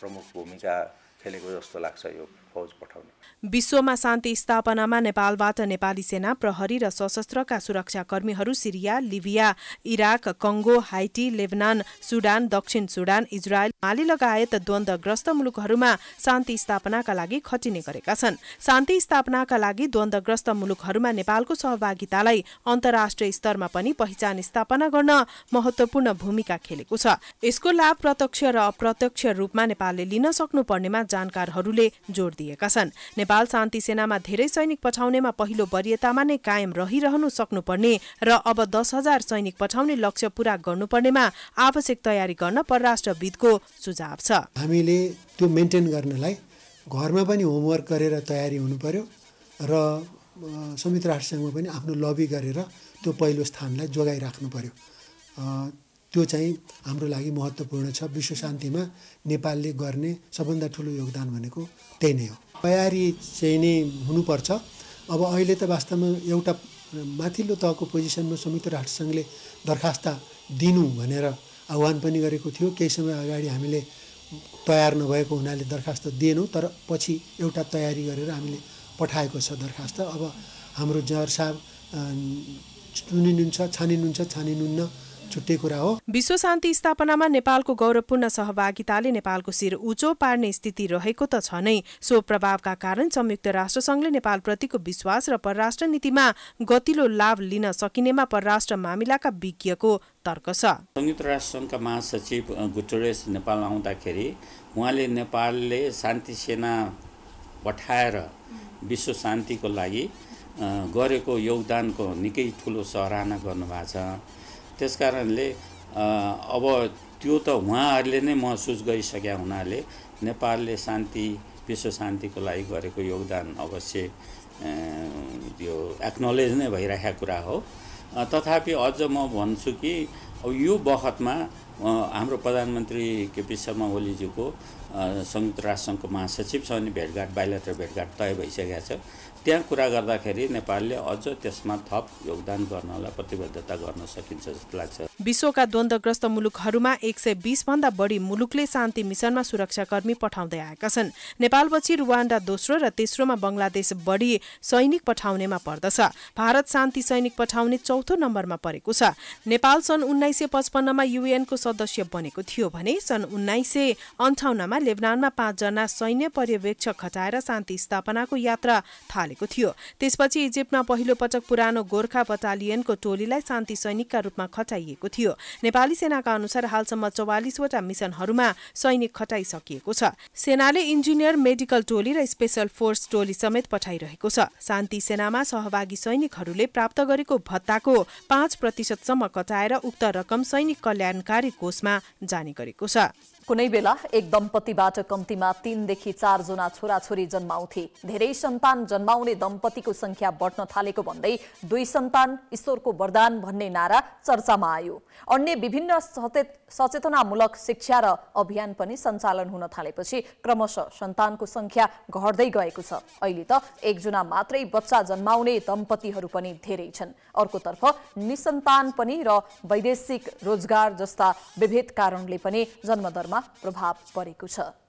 प्रमुख भूमिका खेलेको जस्तो लाग्छ यो फौज पठाउने। विश्वमा शान्ति स्थापनामा नेपालबाट नेपाली सेना प्रहरी र सशस्त्रका सुरक्षाकर्मीहरू Syria Libya Iraq Congo Haiti Lebanon Sudan दक्षिण सुडान इजरायल माली लगायत द्वन्द्वग्रस्त मुलुकहरूमा शान्ति स्थापनाका लागि खटिने गरेका छन्। शान्ति स्थापनाका लागि द्वन्द्वग्रस्त मुलुकहरूमा नेपालको सहभागितालाई अन्तर्राष्ट्रिय स्तरमा पनि पहिचान स्थापना गर्न महत्वपूर्ण भूमिका खेलेको छ। यसको लाभ प्रत्यक्ष र अप्रत्यक्ष रूपमा नेपालले लिन सक्नुपर्नेमा जानकारहरूले जोड दिएका छन्। नेपाल शान्ति सेनामा धेरै सैनिक पठाउनेमा पहिलो वरियतामा नै कायम रहिरहनु सक्नुपर्ने र अब दस हजार सैनिक पठाउने लक्ष्य पूरा गर्नुपर्नेमा आवश्यक तयारी गर्न परराष्ट्रविदको सुझाव छ। हामीले त्यो मेन्टेन गर्नलाई घरमा पनि होमवर्क गरेर तयारी हुनु पर्यो र संयुक्त राष्ट्रसङ्घमा पनि आफ्नो लबी गरेर त्यो पहिलो स्थानलाई जोगाइराख्नु पर्यो त्यो चाहिँ हाम्रो लागि महत्त्वपूर्ण छ। विश्व शान्तिमा नेपालले गर्ने सबभन्दा ठुलो योगदान भनेको त्यही नै हो। तयारी चाहिँ नै हुनुपर्छ। अब अहिले त वास्तवमा एउटा माथिल्लो तहको पोजिसनमा संयुक्त राष्ट्रसङ्घले दरखास्त दिनु भनेर आह्वान पनि गरेको थियो। केही समय अगाडि हामीले तयार नभएको हुनाले दरखास्त दिएनौँ तर पछि एउटा तयारी गरेर हामीले पठाएको छ दरखास्त। अब हाम्रो जर साहब चुनिनुहुन्छ छानिनुहुन्छ छानिनुहुन्न। छुट्टै कुरा हो। विश्व शान्ति स्थापनामा नेपालको गौरवपूर्ण सहभागिताले नेपालको शिर उचो पार्ने स्थिति रहेको त छ नै। सो प्रभावका कारण संयुक्त राष्ट्रसङ्घले नेपालप्रतिको विश्वास र परराष्ट्र नीतिमा गतिलो लाभ लिन सकिनेमा परराष्ट्र मामिलाका विज्ञको तर्क छ। संयुक्त राष्ट्रसङ्घका महासचिव गुटरेस नेपाल आउँदाखेरि उहाँले नेपालले शान्ति सेना पठाएर विश्व शान्तिको लागि गरेको योगदानको निकै ठुलो सराहना गर्नुभएको छ। त्यस कारणले अब त्यो त उहाँहरूले नै महसुस गरिसकेका हुनाले नेपालले शान्ति विश्व शान्तिको लागि गरेको योगदान अवश्य त्यो एक्नोलेज नै भइरहेको कुरा हो। तथापि अझ म भन्छु कि अब यो बखतमा हाम्रो प्रधानमन्त्री केपी शर्मा ओलीज्यूको संयुक्त राष्ट्रसङ्घको महासचिव छ भने भेटघाट बाहिर भेटघाट तय भइसकेको छ। त्यहाँ कुरा गर्दाखेरि नेपालले अझ त्यसमा थप योगदान गर्नलाई प्रतिबद्धता गर्न सकिन्छ जस्तो लाग्छ। विश्वका द्वन्द्वग्रस्त मुलुकहरूमा एक सय भन्दा बढी मुलुकले शान्ति मिसनमा सुरक्षाकर्मी पठाउँदै आएका छन्। नेपालपछि रुवान्डा दोस्रो र तेस्रोमा बङ्गलादेश बढी सैनिक पठाउनेमा पर्दछ। भारत शान्ति सैनिक पठाउने चौथो नम्बरमा परेको छ। नेपाल सन् उन्नाइस सय पचपन्नमा युएनको सदस्य बनेको थियो भने सन् उन्नाइस सय अन्ठाउन्नमा लेबनानमा पाँचजना सैन्य पर्यवेक्षक खटाएर शान्ति स्थापनाको यात्रा थाले थालेको थियो। त्यसपछि इजिप्टमा पहिलो पटक पुरानो गोर्खा बटालियनको टोलीलाई शान्ति सैनिकका रूपमा खटाइएको थियो। नेपाली सेनाका अनुसार हालसम्म चौवालिसवटा मिसनहरूमा सैनिक खटाइसकिएको छ। सेनाले इन्जिनियर मेडिकल टोली र स्पेसल फोर्स टोली समेत पठाइरहेको छ। शान्ति सेनामा सहभागी सैनिकहरूले प्राप्त गरेको भत्ताको पाँच प्रतिशतसम्म कटाएर उक्त रकम सैनिक कल्याणकारी कोषमा जाने गरेको छ। कुनै बेला एक दम्पतिबाट कम्तीमा तीनदेखि चारजना छोराछोरी जन्माउँथे। धेरै सन्तान जन्माउने दम्पतिको संख्या बढ्न थालेको भन्दै दुई सन्तान ईश्वरको वरदान भन्ने नारा चर्चामा आयो। अन्य विभिन्न सचेतनामूलक शिक्षा र अभियान पनि सञ्चालन हुन थालेपछि क्रमशः सन्तानको सङ्ख्या घट्दै गएको छ। अहिले त एकजना मात्रै बच्चा जन्माउने दम्पतिहरू पनि धेरै छन्। अर्कोतर्फ निसन्तान पनि र वैदेशिक रोजगार जस्ता विभेद कारणले पनि जन्मदरमा प्रभाव परेको छ।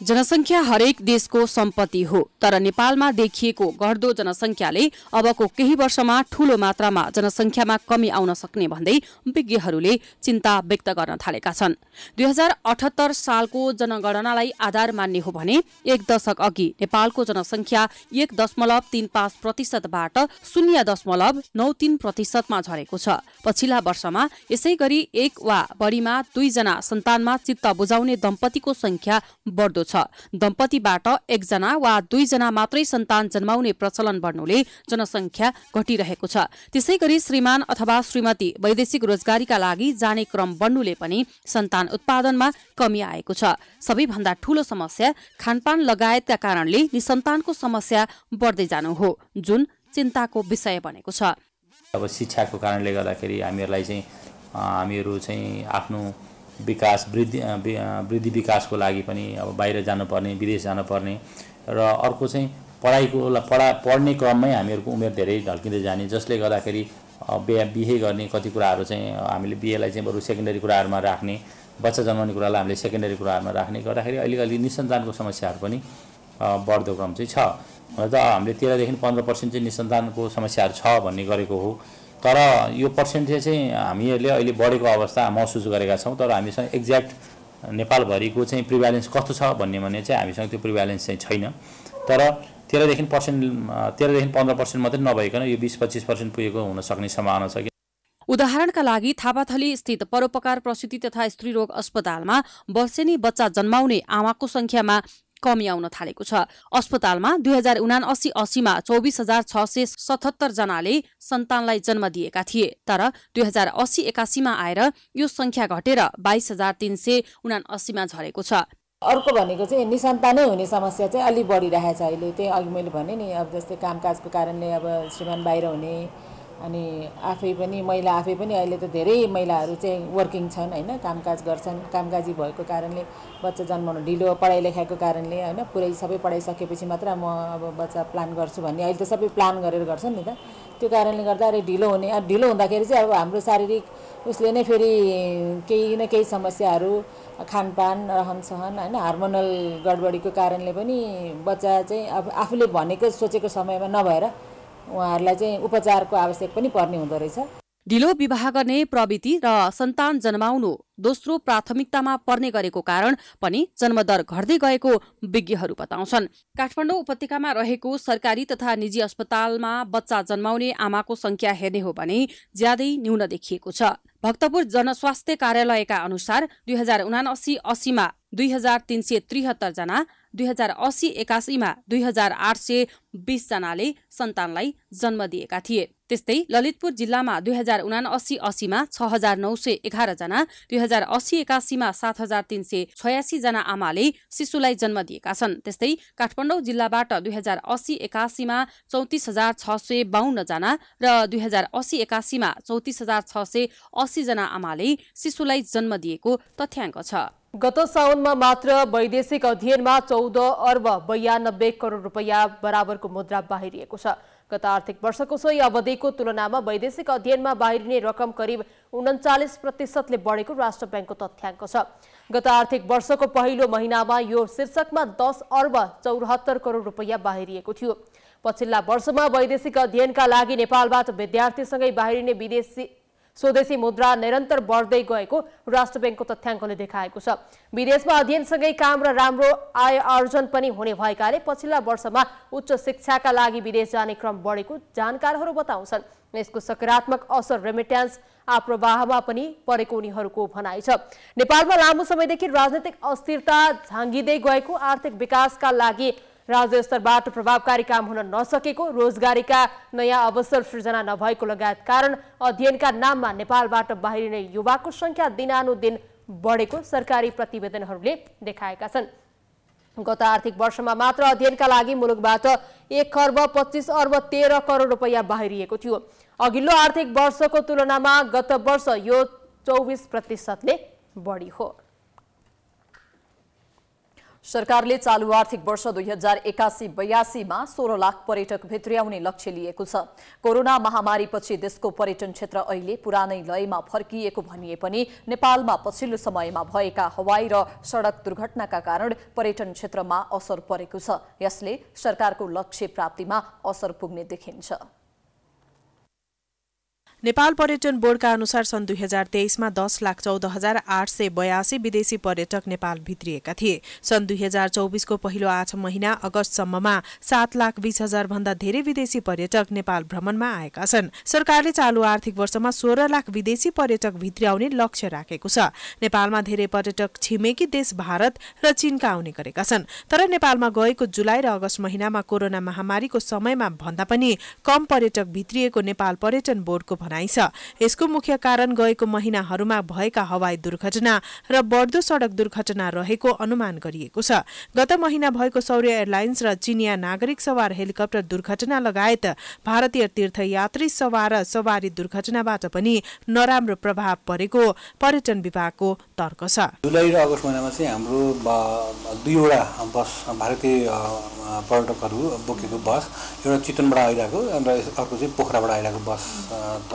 जनसङ्ख्या हरेक देशको सम्पत्ति हो तर नेपालमा देखिएको घट्दो जनसङ्ख्याले अबको केही वर्षमा ठूलो मात्रामा जनसङ्ख्यामा कमी आउन सक्ने भन्दै विज्ञहरूले चिन्ता व्यक्त गर्न थालेका छन्। दुई हजार अठहत्तर सालको जनगणनालाई आधार मान्ने हो भने एक दशक अघि नेपालको जनसङ्ख्या एक दशमलव तीन पाँच प्रतिशतबाट शून्य दशमलव नौ तीन प्रतिशतमा झरेको छ। पछिल्ला वर्षमा यसै गरी एक वा बढीमा दुईजना सन्तानमा चित्त बुझाउने दम्पतिको संख्या बढ्दो छ। दम्पतिबाट एकजना वा दुईजना मात्रै सन्तान जन्माउने प्रचलन बढ्नुले जनसङ्ख्या घटिरहेको छ। त्यसै गरी श्रीमान अथवा श्रीमती वैदेशिक रोजगारीका लागि जाने क्रम बढ्नुले पनि सन्तान उत्पादनमा कमी आएको छ। सबैभन्दा ठूलो समस्या खानपान लगायतका कारणले निसन्तानको समस्या बढ्दै जानु हो जुन चिन्ताको विषय बनेको छ। अब शिक्षाको कारणले गर्दाखेरि हामीहरूलाई चाहिँ हामीहरू चाहिँ आफ्नो विकास वृद्धि वृद्धि विकासको लागि पनि अब बाहिर जानुपर्ने विदेश जानुपर्ने र अर्को चाहिँ पढाइको पढा पढ्ने क्रममै हामीहरूको उमेर धेरै ढल्किँदै जाने जसले गर्दाखेरि बिहे बिहे गर्ने कति कुराहरू चाहिँ हामीले बिहेलाई चाहिँ बरु सेकेन्डरी कुराहरूमा राख्ने बच्चा जन्माउने कुरालाई हामीले सेकेन्डरी कुराहरूमा राख्ने गर्दाखेरि अलिकति निसन्तानको समस्याहरू पनि बढ्दो क्रम चाहिँ छ। त हामीले तेह्रदेखि पन्ध्र पर्सेन्ट चाहिँ निसन्तानको समस्याहरू छ भन्ने गरेको हो। तर यो पर्सेन्टेज चाहिँ हामीहरूले अहिले बढेको अवस्था महसुस गरेका छौँ तर हामीसँग एक्ज्याक्ट नेपालभरिको चाहिँ प्रिभ्यालेन्स कस्तो छ भन्ने भने चाहिँ हामीसँग त्यो प्रिभ्यालेन्स चाहिँ छैन। तर तेह्रदेखि पर्सेन्ट तेह्रदेखि पन्ध्र पर्सेन्ट मात्रै नभइकन यो बिस पच्चिस पर्सेन्ट पुगेको हुन सक्ने सम्भावना छ उदाहरणका लागि थापाथली स्थित परोपकार प्रसुति तथा स्त्रीरोग अस्पतालमा वर्षेनी बच्चा जन्माउने आमाको संख्यामा कमी आउन थालेको छ। अस्पतालमा दुई हजार उना अस्सी अस्सीमा चौबिस हजार छ सय सतहत्तर जनाले सन्तानलाई जन्म दिएका थिए तर दुई हजार अस्सी एकासीमा आएर यो संख्या घटेर बाइस हजार तिन सय उना अस्सीमा झरेको छ। अर्को भनेको चाहिँ निसन्तानै हुने समस्या चाहिँ अलिक बढिरहेछ अहिले त्यही अघि मैले भने नि अब जस्तै कामकाजको कारणले अब श्रीमान बाहिर हुने अनि आफै पनि महिला आफै पनि अहिले त धेरै महिलाहरू चाहिँ वर्किङ छन् होइन? कामकाज गर्छन्। कामकाजी भएको कारणले बच्चा जन्माउनु ढिलो पढाइ लेखाइको कारणले होइन? पुरै सबै पढाइसकेपछि मात्र म अब बच्चा प्लान गर्छु भन्ने अहिले त सबै प्लान गरेर गर्छन् नि त। त्यो कारणले गर्दा अरे ढिलो हुने ढिलो हुँदाखेरि चाहिँ अब हाम्रो शारीरिक उसले नै फेरि केही न केही समस्याहरू खानपान रहन सहन होइन? हार्मोनल गडबडीको कारणले पनि बच्चा चाहिँ अब आफूले भनेको सोचेको समयमा नभएर उहाँहरूलाई चाहिँ उपचारको आवश्यक पनि पर्ने हुँदो रहेछ। ढिलो विवाह गर्ने प्रवृत्ति र सन्तान जन्माउनु दोस्रो प्राथमिकतामा पर्ने गरेको कारण पनि जन्मदर घट्दै गएको विज्ञहरू बताउँछन्। काठमाडौँ उपत्यकामा रहेको सरकारी तथा निजी अस्पतालमा बच्चा जन्माउने आमाको संख्या हेर्ने हो भने ज्यादै न्यून देखिएको छ। भक्तपुर जनस्वास्थ्य कार्यालयका अनुसार दुई हजार उनासी अस्सीमा दुई हजार तिन सय त्रिहत्तर जना दुई हजार अस्सी एकासीमा दुई हजार आठ सय बिसजनाले सन्तानलाई जन्म दिएका थिए। त्यस्तै ललितपुर जिल्लामा दुई हजार उना अस्सी अस्सीमा छ हजार नौ सय एघारजना दुई हजार अस्सी एकासीमा सात हजार तिन सय छयासी जना आमाले शिशुलाई जन्म दिएका छन्। त्यस्तै काठमाडौँ जिल्लाबाट दुई हजार अस्सी एकासीमा चौतिस हजार छ सय बाहन्न जना र दुई हजार अस्सी एकासीमा चौतिस हजार छ सय अस्सी जना आमाले शिशुलाई जन्म दिएको तथ्याङ्क छ। गत साउनमा मात्र वैदेशिक अध्ययनमा चौध अर्ब बयानब्बे करोड रुपियाँ बराबरको मुद्रा बाहिरिएको छ गत आर्थिक वर्षको सोही अवधिको तुलनामा वैदेशिक अध्ययनमा बाहिरिने रकम करिब उन्चालिस प्रतिशतले बढेको राष्ट्र ब्याङ्कको तथ्याङ्क छ गत आर्थिक वर्षको पहिलो महिनामा यो शीर्षकमा दस अर्ब चौरात्तर करोड रुपियाँ बाहिरिएको थियो पछिल्ला वर्षमा वैदेशिक अध्ययनका लागि नेपालबाट विद्यार्थीसँगै बाहिरिने विदेशी स्वदेशी मुद्रा निरन्तर बढ्दै गएको राष्ट्र ब्याङ्कको तथ्याङ्कले देखाएको छ। विदेशमा अध्ययनसँगै काम र राम्रो आय आर्जन पनि हुने भएकाले पछिल्ला वर्षमा उच्च शिक्षाका लागि विदेश जाने क्रम बढेको जानकारहरू बताउँछन्। यसको सकारात्मक असर रेमिट्यान्स आप्रवाहमा पनि परेको उनीहरूको भनाइ छ। नेपालमा लामो समयदेखि राजनैतिक अस्थिरता झाँगिँदै गएको आर्थिक विकासका लागि राज्य स्तरबाट प्रभावकारी काम हुन नसकेको रोजगारीका नयाँ अवसर सृजना नभएको लगायत कारण अध्ययनका नाममा नेपालबाट बाहिरिने युवाको सङ्ख्या दिनानुदिन बढेको सरकारी प्रतिवेदनहरूले देखाएका छन्। गत आर्थिक वर्षमा मात्र अध्ययनका लागि मुलुकबाट एक खर्ब पच्चिस अर्ब तेह्र करोड रुपियाँ बाहिरिएको थियो। अघिल्लो आर्थिक वर्षको तुलनामा गत वर्ष यो चौबिस प्रतिशतले बढी हो। सरकारले चालु आर्थिक वर्ष दुई हजार एकासी बयासीमा सोह्र लाख पर्यटक भित्र्याउने लक्ष्य लिएको छ कोरोना महामारीपछि देशको पर्यटन क्षेत्र अहिले पुरानै लयमा फर्किएको भनिए पनि नेपालमा पछिल्लो समयमा भएका हवाई र सड़क दुर्घटनाका कारण पर्यटन क्षेत्रमा असर परेको छ यसले सरकारको लक्ष्य प्राप्तिमा असर पुग्ने देखिन्छ नेपाल पर्यटन बोर्डका अनुसार सन् दुई हजार तेइसमा दस लाख चौध हजार आठ सय बयासी विदेशी पर्यटक नेपाल भित्रिएका थिए। सन् दुई हजार चौबिसको पहिलो आठ महिना अगस्तसम्ममा सात लाख बीस हजार भन्दा धेरै विदेशी पर्यटक नेपाल भ्रमणमा आएका छन्। सरकारले चालु आर्थिक वर्षमा सोह्र लाख विदेशी पर्यटक भित्र्याउने लक्ष्य राखेको छ। नेपालमा धेरै पर्यटक छिमेकी देश भारत र चीनका आउने गरेका छन्। तर नेपालमा गएको जुलाई र अगस्त महिनामा कोरोना महामारीको समयमा भन्दा पनि कम पर्यटक भित्रिएको नेपाल पर्यटन बोर्डको भनाइ भनाइ छ। यसको मुख्य कारण गएको महिनाहरूमा भएका हवाई दुर्घटना र बढ्दो सड़क दुर्घटना रहेको अनुमान गरिएको छ। गत महिना भएको सौर्य एयरलाइन्स र चिनिया नागरिक सवार हेलिकप्टर दुर्घटना लगायत भारतीय तीर्थयात्री सवार सवारी दुर्घटनाबाट पनि नराम्रो प्रभाव परेको पर्यटन विभागको तर्क छ। जुलाई र अगस्त महिनामा चाहिँ हाम्रो दुईवटा बस भारतीय पर्यटकहरू बोकेको बस एउटा चितवनबाट आइरहेको र अर्को चाहिँ पोखराबाट आइरहेको बस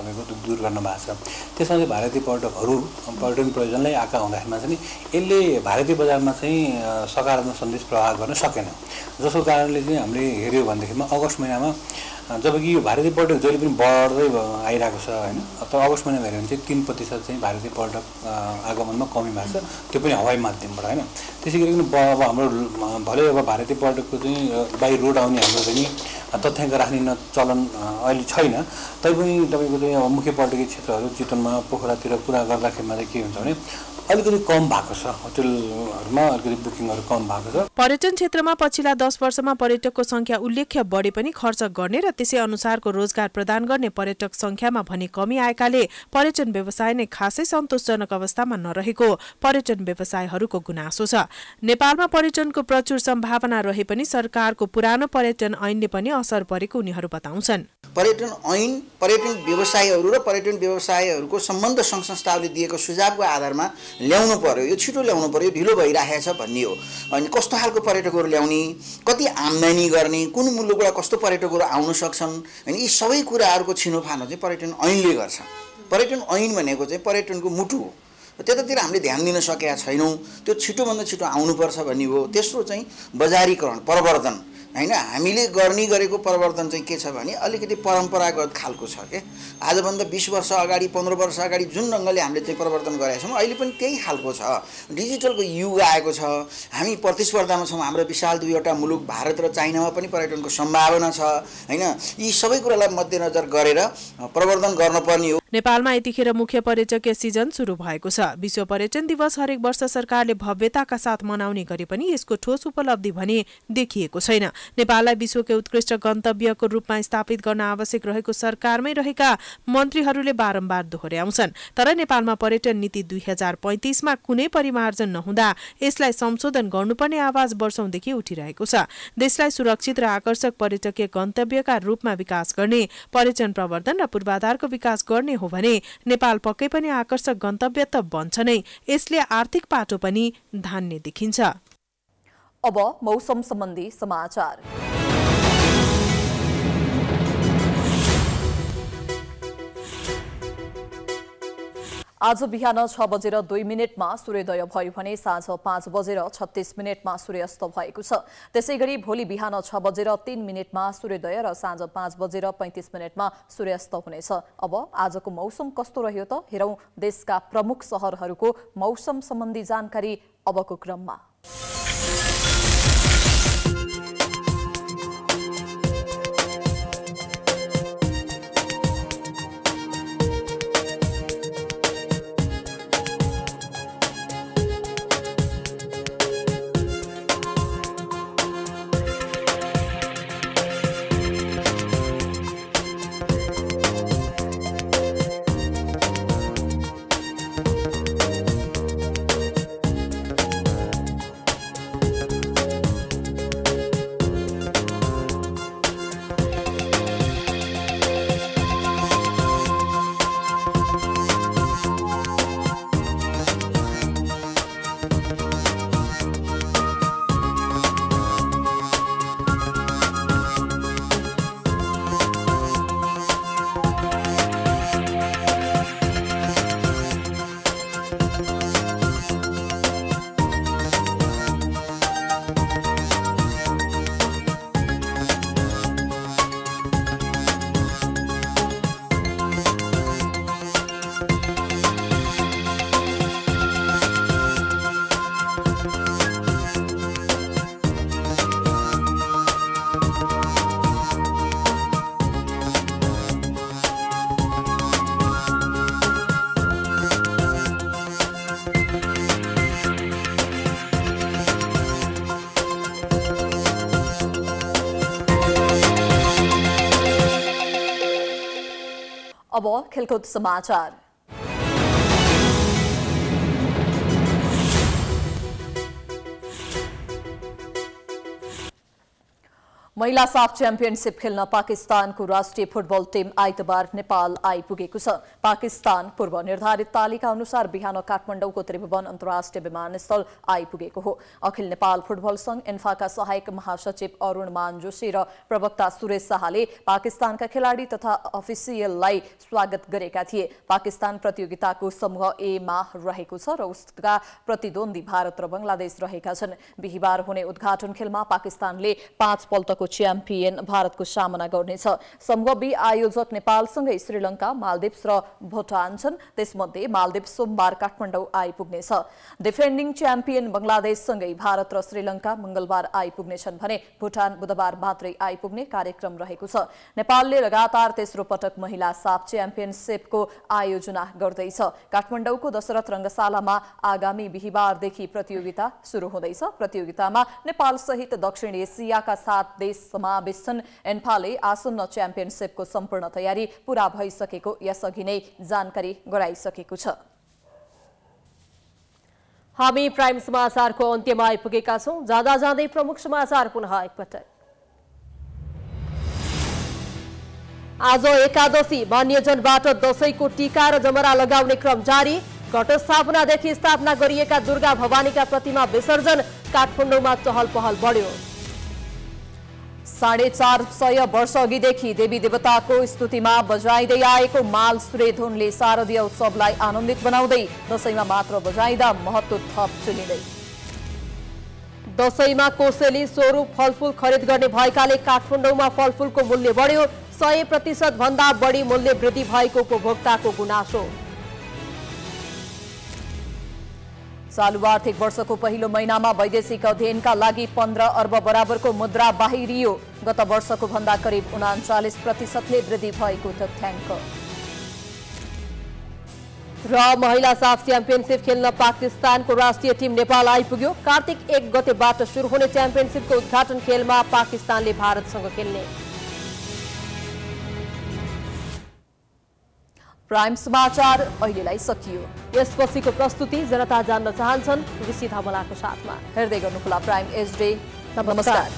तपाईँको दुर्घटना भएको छ। त्यसमा चाहिँ भारतीय पर्यटकहरू पर्यटन प्रयोजनलाई आएका हुँदाखेरिमा चाहिँ यसले भारतीय बजारमा चाहिँ सकारात्मक सन्देश प्रवाह गर्न सकेन। जसको कारणले चाहिँ हामीले हेऱ्यो भनेदेखिमा अगस्त महिनामा जबकि यो भारतीय पर्यटक जहिले पनि बढ्दै आइरहेको छ होइन? तर अगस्त महिनामा हेऱ्यो भने चाहिँ तिन प्रतिशत चाहिँ भारतीय पर्यटक आगमनमा कमी भएको छ। त्यो पनि हवाई माध्यमबाट होइन? त्यसै गरिकन अब हाम्रो भले अब भारतीय पर्यटकको चाहिँ बाई रोड आउने हाम्रो चाहिँ तथ्याङ्क राख्ने चलन अहिले छैन। तैपनि तपाईँको चाहिँ अब मुख्य पर्यटकीय क्षेत्रहरू चितवनमा पोखरातिर कुरा गर्दाखेरिमा चाहिँ के हुन्छ भने अलिकति कम भएको छ। होटेलहरूमा अलिकति बुकिङहरू कम भएको छ। पर्यटन क्षेत्रमा पछिल्ला दस वर्षमा पर्यटकको संख्या उल्लेख्य बढे पनि खर्च गर्ने र त्यसै अनुसारको रोजगार प्रदान गर्ने पर्यटक संख्यामा भने कमी आएकाले पर्यटन व्यवसाय नै खासै सन्तोषजनक अवस्थामा नरहेको पर्यटन व्यवसायहरूको गुनासो छ। नेपालमा पर्यटनको प्रचुर सम्भावना रहे पनि सरकारको पुरानो पर्यटन ऐनले पनि असर परेको उनीहरू बताउँछन्। पर्यटन ऐन पर्यटन व्यवसायहरू र पर्यटन व्यवसायहरूको सम्बन्ध सङ्घ संस्थाहरूले दिएको सुझावको आधारमा ल्याउनु पर्यो यो छिटो ल्याउनु पर्यो ढिलो भइरहेछ भन्ने हो। अनि कस्तो खालको पर्यटकहरू ल्याउने कति आम्दानी गर्ने कुन मुलुकबाट कस्तो पर्यटकहरू आउन सक्छन् होइन यी सबै कुराहरूको छिनोफानो चाहिँ पर्यटन ऐनले गर्छ। पर्यटन ऐन भनेको चाहिँ पर्यटनको मुटु हो। त्यतातिर हामीले ध्यान दिन सकेका छैनौँ त्यो छिटोभन्दा छिटो आउनुपर्छ भन्ने हो। तेस्रो चाहिँ बजारीकरण प्रवर्धन। होइन हामीले गर्ने गरेको परिवर्तन चाहिँ के छ भने अलिकति परम्परागत खालको छ क्या आजभन्दा बिस वर्ष अगाडि पन्ध्र वर्ष अगाडि जुन ढङ्गले हामीले चाहिँ परिवर्तन गरेका छौँ अहिले पनि त्यही खालको छ। डिजिटलको युग आएको छ। हामी प्रतिस्पर्धामा छौँ हाम्रो विशाल दुईवटा मुलुक भारत र चाइनामा पनि पर्यटनको सम्भावना छ। होइन यी सबै कुरालाई मध्यनजर गरेर प्रवर्धन गर्नुपर्ने हो। नेपालमा यतिखेर मुख्य पर्यटकीय सिजन सुरु भएको छ। विश्व पर्यटन दिवस हरेक वर्ष सरकारले भव्यताका साथ मनाउने गरे पनि यसको ठोस उपलब्धि भने देखिएको छैन। नेपाललाई विश्वकै उत्कृष्ट गन्तव्यको रूपमा स्थापित गर्न आवश्यक रहेको सरकारमै रहेका मन्त्रीहरूले बारम्बार दोहोर्याउँछन् तर नेपालमा पर्यटन नीति दुई हजार पैँतिसमा कुनै परिमार्जन नहुँदा यसलाई संशोधन गर्नुपर्ने आवाज वर्षौंदेखि उठिरहेको छ। देशलाई सुरक्षित र आकर्षक पर्यटकीय गन्तव्यका रूपमा विकास गर्ने पर्यटन प्रवर्धन र पूर्वाधारको विकास गर्ने हो भने नेपाल पक्कै पनि आकर्षक गन्तव्य त बन्छ नै। यसले आर्थिक पाटो पनि धान्ने देखिन्छ। अब मौसम सम्बन्धी समाचार। आज बिहान छ बजेर दुई मिनटमा सूर्योदय भयो भने साँझ पाँच बजेर छत्तिस मिनटमा सूर्यास्त भएको छ। त्यसै गरी भोलि बिहान छ बजेर तीन मिनटमा सूर्योदय र साँझ पाँच बजेर पैँतिस मिनटमा सूर्यास्त हुनेछ। अब आजको मौसम कस्तो रह्यो त हेरौँ देशका प्रमुख सहरहरूको मौसम सम्बन्धी जानकारी अबको क्रममा। अब खेलकुद समाचार। महिला साफ च्याम्पियनसिप खेल्न पाकिस्तानको राष्ट्रिय फुटबल टिम आइतबार नेपाल आइपुगेको छ। पाकिस्तान पूर्व निर्धारित तालिका अनुसार बिहान काठमाडौँको त्रिभुवन अन्तर्राष्ट्रिय विमानस्थल आइपुगेको हो। अखिल नेपाल फुटबल संघ एन्फाका सहायक महासचिव अरूण मान जोशी र प्रवक्ता सुरेश शाहले पाकिस्तानका खेलाडी तथा अफिसियललाई स्वागत गरेका थिए। पाकिस्तान प्रतियोगिताको समूह एमा रहेको छ र उसका प्रतिद्वन्दी भारत र बंगलादेश रहेका छन्। बिहिबार हुने उद्घाटन खेलमा पाकिस्तानले पाँच पल्टको च्याम्पियन भारतको सामना गर्नेछ समूह बी आयोजक नेपालसँगै श्रीलङ्का मालदिप्स र भुटान छन् त्यसमध्ये मालदिप्स सोमबार काठमाडौँ आइपुग्नेछ डिफेन्डिङ च्याम्पियन बंगलादेशसँगै भारत र श्रीलङ्का मंगलबार आइपुग्नेछन् भने भुटान बुधबार मात्रै आइपुग्ने कार्यक्रम रहेको छ नेपालले लगातार तेस्रो पटक महिला साफ च्याम्पियनसिपको आयोजना गर्दैछ काठमाडौँको दशरथ रङ्गशालामा आगामी बिहिबारदेखि प्रतियोगिता शुरू हुँदैछ प्रतियोगितामा नेपाल सहित दक्षिण एसियाका सात देश समावेश छन् एन्फाले आसन्न च्याम्पियनसिपको सम्पूर्ण तयारी पूरा भइसकेको यसअघि नै जानकारी गराइसकेको छ। हामी प्राइम समाचारको अन्त्यमा आइपुगेका छौँ। जाँदा जाँदै प्रमुख समाचार पुनः एकपटक। आज एकादशी मान्यजनबाट दशैंको टीका र जमरा लगाउने क्रम जारी। घटस्थापनादेखि स्थापना गरिएका दुर्गा भवानीका प्रतिमा विसर्जन। काठमाडौँमा चहल पहल बढ्यो। साढे चार सय वर्ष अघिदेखि देवी देवताको स्तुतिमा बजाइँदै आएको माल सुरेधुनले शारदीय उत्सवलाई आनन्दित बनाउँदै दशैंमा मात्र बजाइँदा महत्व थप चुलिँदै दशैंमा कोसेली स्वरूप फलफुल खरिद गर्ने भएकाले काठमाडौँमा फलफुलको मूल्य बढ्यो। सय प्रतिशत भन्दा बढी मूल्य वृद्धि भएको उपभोक्ताको गुनासो। चालु आर्थिक वर्षको पहिलो महिनामा वैदेशिक अध्ययनका लागि पन्ध्र अर्ब बराबरको मुद्रा बाहिरियो। गत वर्षको भन्दा करिब उनाचालिस प्रतिशतले वृद्धि भएको तथ्याङ्क र महिला साफ च्याम्पियनसिप खेल्न पाकिस्तानको राष्ट्रिय टिम नेपाल आइपुग्यो। कार्तिक एक गतेबाट सुरु हुने च्याम्पियनसिपको उद्घाटन खेलमा पाकिस्तानले भारतसँग खेल्ने। प्राइम समाचार अहिलेलाई सकियो। यसपछिको प्रस्तुति जनता जान्न चाहन्छन्। ऋषि धमलाको साथमा। हेर्दै गर्नुहोला प्राइम एचडे नमस्कार।